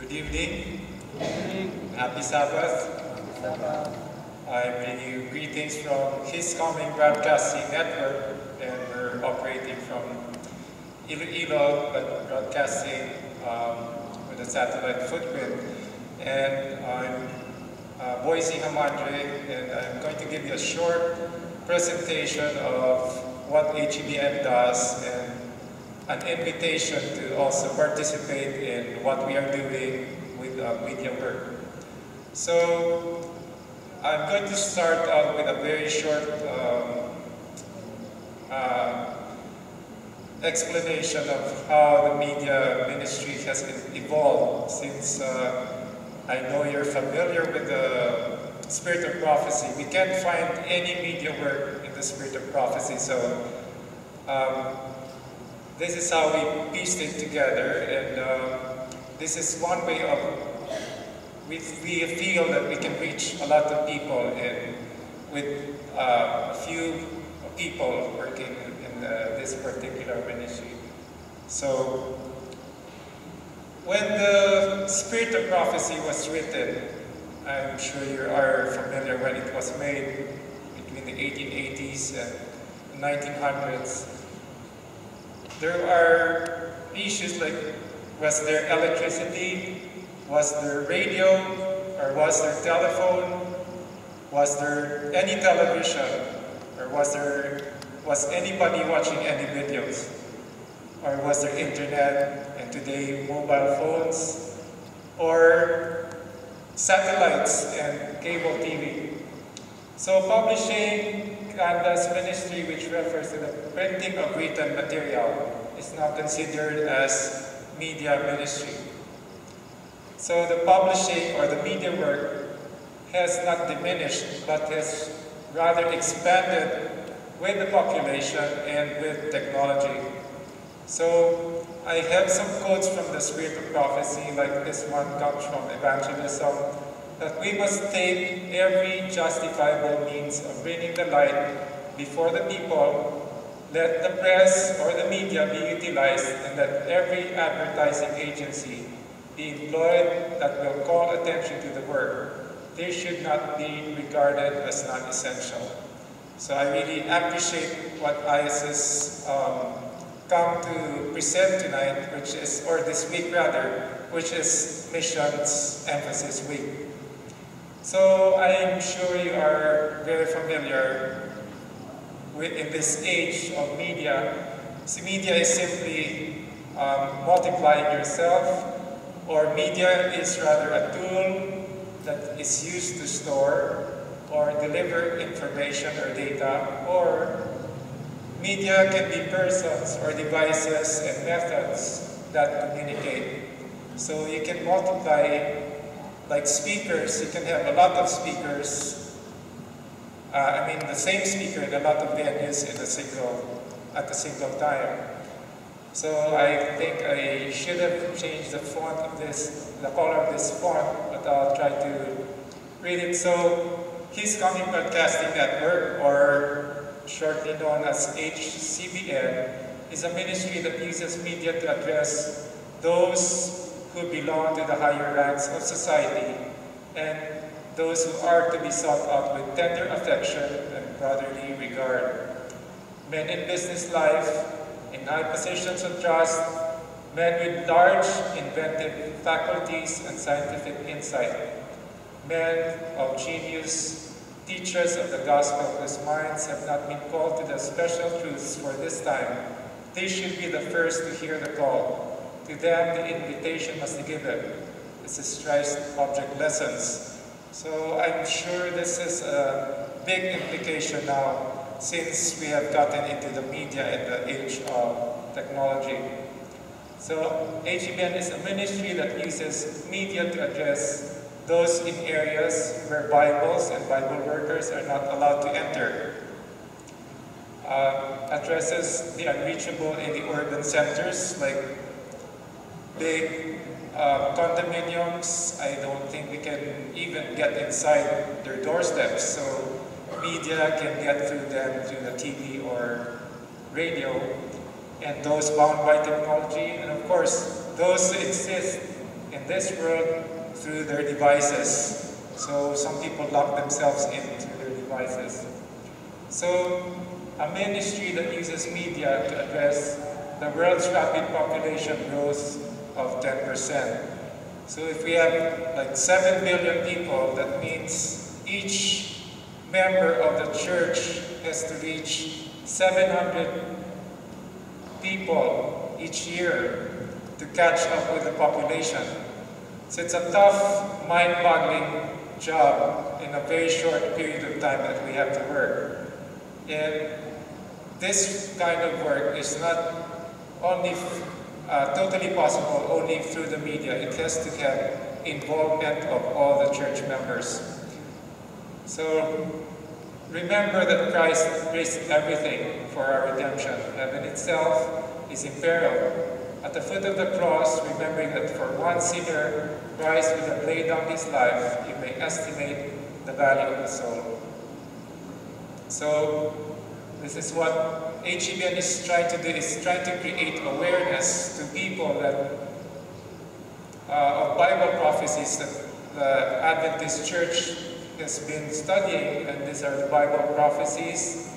Good evening. Happy Sabbath. I bring you greetings from His Coming Broadcasting Network, and we're operating from Iloilo, but broadcasting um, with a satellite footprint. And I'm uh, Boise Hamandre, and I'm going to give you a short presentation of what HCBN does an invitation to also participate in what we are doing with uh, media work. So I'm going to start out with a very short um, uh, explanation of how the media ministry has evolved since uh, I know you're familiar with the spirit of prophecy. We can't find any media work in the spirit of prophecy, so um, this is how we pieced it together, and uh, this is one way of we, we feel that we can reach a lot of people and with uh, a few people working in uh, this particular ministry. So when the spirit of prophecy was written, I'm sure you are familiar when it was made between the 1880s and 1900s. There are issues like was there electricity, was there radio, or was there telephone, was there any television, or was there was anybody watching any videos, or was there internet and today mobile phones, or satellites and cable TV. So publishing Candace ministry, which refers to the printing of written material, is now considered as media ministry. So the publishing or the media work has not diminished, but has rather expanded with the population and with technology. So I have some quotes from the Spirit of Prophecy, like this one comes from Evangelism, that we must take every justifiable means of bringing the light before the people. Let the press or the media be utilized and let every advertising agency be employed that will call attention to the work. They should not be regarded as non-essential. So I really appreciate what AIIAS um, come to present tonight, which is, or this week rather, which is Missions Emphasis Week. So I'm sure you are very familiar with in this age of media. So media is simply um, multiplying yourself, or media is rather a tool that is used to store or deliver information or data, or media can be persons or devices and methods that communicate. So you can multiply like speakers, you can have a lot of speakers. Uh, I mean, the same speaker in a lot of venues in a single, at a single time. So I think I should have changed the font of this, the color of this font, but I'll try to read it. So, His Coming Broadcasting Network, or shortly known as HCBN, is a ministry that uses media to address those who belong to the higher ranks of society, and those who are to be sought out with tender affection and brotherly regard. Men in business life, in high positions of trust, men with large inventive faculties and scientific insight, men of genius, teachers of the gospel whose minds have not been called to the special truths for this time, they should be the first to hear the call to them, the invitation must be given. This is Christ object lessons. So I'm sure this is a big implication now since we have gotten into the media in the age of technology. So HCBN is a ministry that uses media to address those in areas where Bibles and Bible workers are not allowed to enter. Uh, addresses the unreachable in the urban centers like big uh, condominiums, I don't think we can even get inside their doorsteps. So media can get through them through the TV or radio. And those bound by technology, and of course, those exist in this world through their devices. So some people lock themselves in through their devices. So a ministry that uses media to address the world's rapid population growth of 10%. So if we have like 7 billion people, that means each member of the church has to reach 700 people each year to catch up with the population. So it's a tough, mind-boggling job in a very short period of time that we have to work. And this kind of work is not only uh, totally possible only through the media. It has to have involvement of all the church members. So remember that Christ risked everything for our redemption. Heaven itself is in peril. At the foot of the cross, remembering that for one sinner, Christ would have laid down his life, you may estimate the value of the soul. So, this is what HCBN is trying to do, is trying to create awareness to people that uh, of Bible prophecies that the Adventist Church has been studying, and these are the Bible prophecies,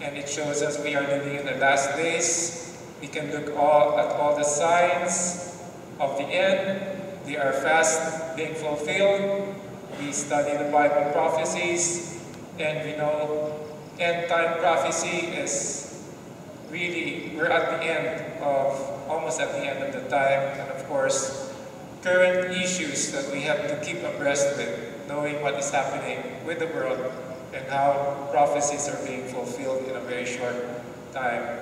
and it shows us we are living in the last days. We can look all at all the signs of the end. They are fast being fulfilled. We study the Bible prophecies, and we know end time prophecy is really, we're at the end of, almost at the end of the time, and of course, current issues that we have to keep abreast with, knowing what is happening with the world and how prophecies are being fulfilled in a very short time.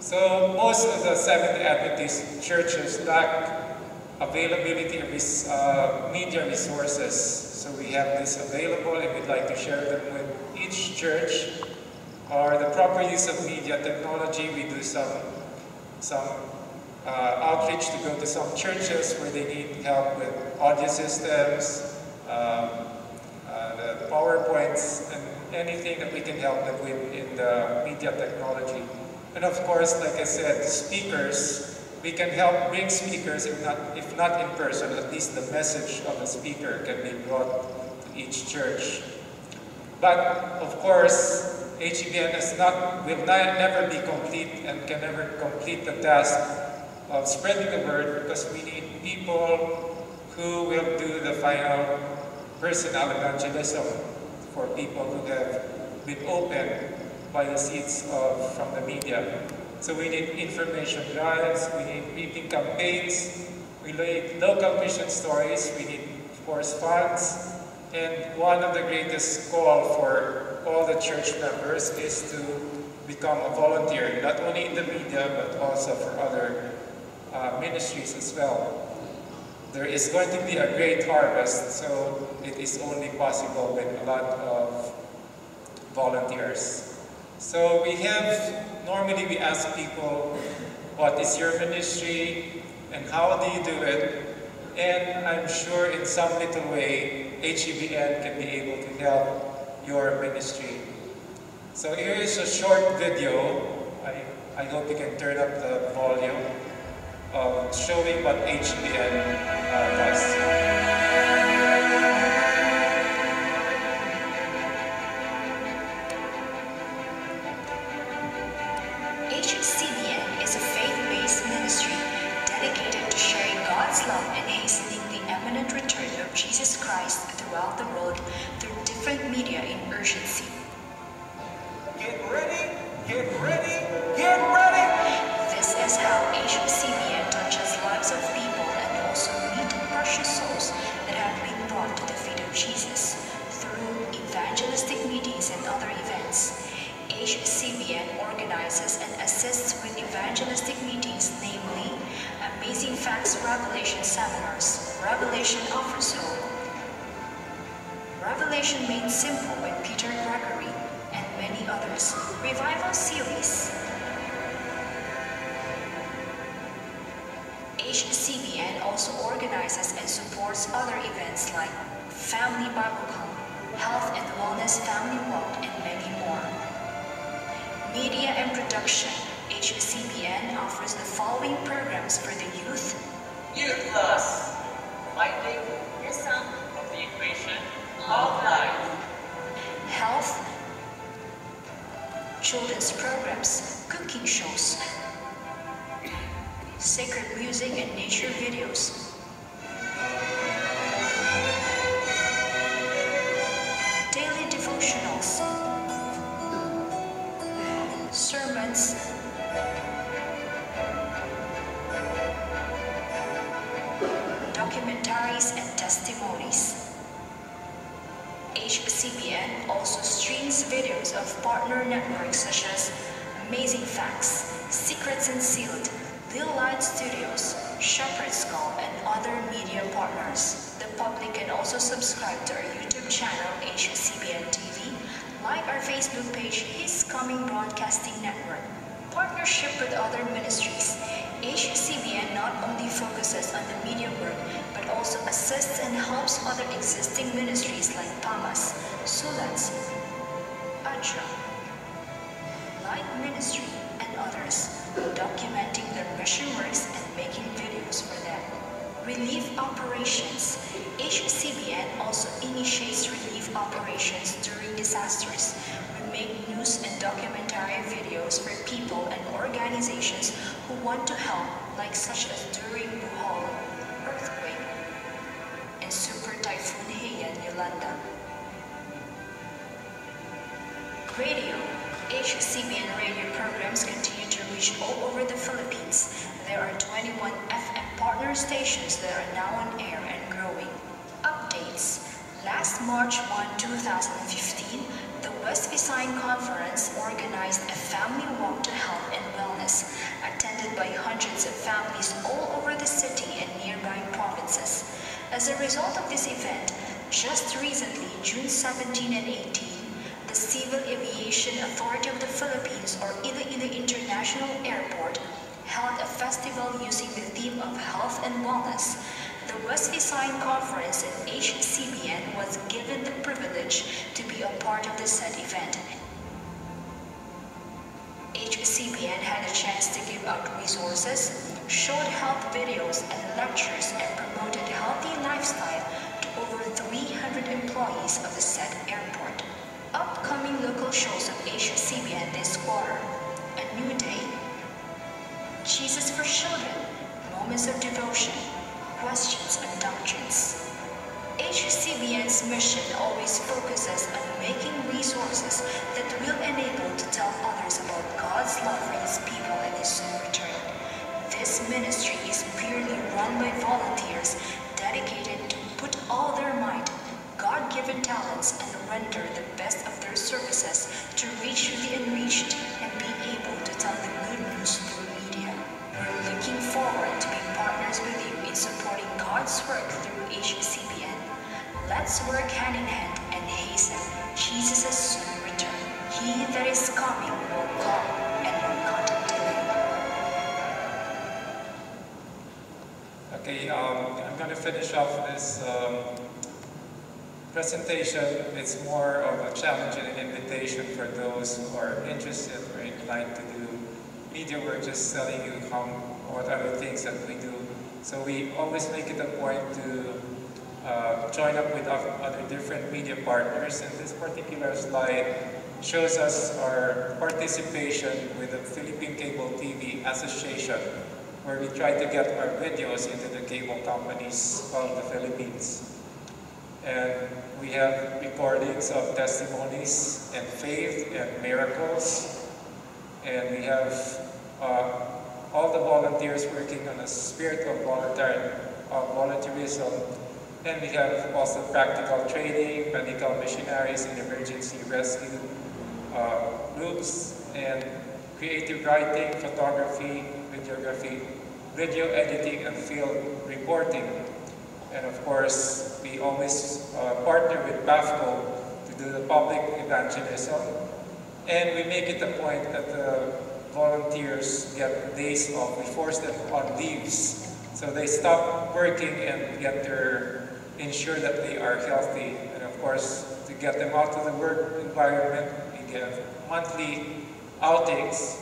So most of the Seventh Adventist churches lack availability of this, uh, media resources. So we have this available and we'd like to share them with each church. Or the proper use of media technology, we do some, some uh, outreach to go to some churches where they need help with audio systems, um, uh, the PowerPoints, and anything that we can help them with in the media technology. And of course, like I said, speakers, we can help bring speakers, if not, if not in person, at least the message of the speaker can be brought to each church. But of course, HCBN is not, will not, never be complete and can never complete the task of spreading the word because we need people who will do the final personal evangelism for people who have been open by the seeds of, from the media. So we need information drives, we need meeting campaigns, we need local mission stories, we need, of course, funds, and one of the greatest call for all the church members is to become a volunteer, not only in the media, but also for other uh, ministries as well. There is going to be a great harvest, so it is only possible with a lot of volunteers. So we have, normally we ask people, what is your ministry and how do you do it? And I'm sure in some little way, HCBN can be able to help your ministry. So here is a short video. I, I hope you can turn up the volume of showing what HCBN uh, does. Jesus through evangelistic meetings and other events. HCBN organizes and assists with evangelistic meetings, namely Amazing Facts Revelation Seminars, Revelation Offers Hope, Revelation Made Simple by Peter Gregory, and many others. Revival Series. HCBN also organizes and supports other events like Family Camp, Health and Wellness Family Walk, and many more. Media and Production. HCBN offers the following programs for the youth, Youth Plus, finding the sum of the equation of life. health, children's programs, cooking shows, sacred music and nature videos. Streams videos of partner networks such as Amazing Facts, Secrets Unsealed, Little Light Studios, Shepherd's Call, and other media partners. The public can also subscribe to our YouTube channel, HCBN TV, like our Facebook page, His Coming Broadcasting Network, partnership with other ministries. HCBN not only focuses on the media work, but also assists and helps other existing ministries like PAMAS, Sulats, ADRA, Light Ministry, and others, documenting their mission works and making videos for them. Relief operations. HCBN also initiates relief operations during disasters. We make news and documentary videos for people and organizations who want to help, like such as during Bohol earthquake and Super Typhoon Haiyan Yolanda. Radio. HCBN radio programs continue to reach all over the Philippines. There are 21 FM partner stations that are now on air and growing. Updates. Last March 1, 2015, the West Visayan Conference organized a family walk to health and wellness, attended by hundreds of families all over the city and nearby provinces. As a result of this event, just recently, June 17 and 18, the Civil Aviation Authority of the Philippines, or Iloilo International Airport, held a festival using the theme of health and wellness. The West Visayan Conference and HCBN was given the privilege to be a part of the said event. HCBN had a chance to give out resources, showed health videos and lectures, and promoted healthy lifestyle to over 300 employees of the said. Upcoming local shows of HCBN this quarter. A New Day, Jesus for Children, Moments of Devotion, Questions on Doctrines. HCBN's mission always focuses on making resources that will enable to tell others about God's love for His people and His soon return. This ministry is purely run by volunteers dedicated to put all their Talents, and render the best of their services to reach the unreached and be able to tell the good news through media. We're looking forward to being partners with you in supporting God's work through HCBN. Let's work hand in hand and hasten Jesus' soon return. He that is coming will come and will not delay. Okay, um, I'm going to finish off this um, presentation. It's more of a challenge and an invitation for those who are interested or inclined to do media work, just telling you how, what the things that we do. So we always make it a point to uh, join up with other different media partners. And this particular slide shows us our participation with the Philippine Cable TV Association, where we try to get our videos into the cable companies of the Philippines. And we have recordings of testimonies and faith and miracles. And we have uh, all the volunteers working on a spirit of volunteer, of volunteerism. And we have also practical training, medical missionaries and emergency rescue uh, groups, and creative writing, photography, videography, video editing, and field reporting. And of course, we always uh, partner with BAFCO to do the public evangelism. And we make it a point that the volunteers get days off. We force them on leaves. So they stop working and get their, ensure that they are healthy. And of course, to get them out of the work environment, we give monthly outings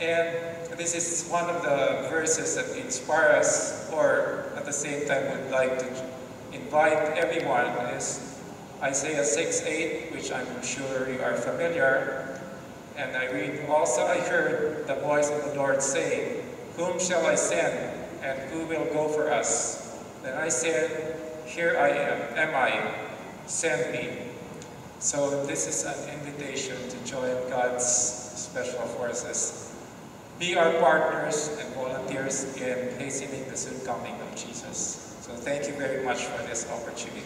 And this is one of the verses that inspire us, or at the same time would like to invite everyone, is Isaiah 6:8, which I'm sure you are familiar. And I read, Also I heard the voice of the Lord saying, Whom shall I send, and who will go for us? Then I said, Here I am, am I, send me. So this is an invitation to join God's special forces. Be our partners and volunteers in hastening the soon coming of Jesus. So thank you very much for this opportunity.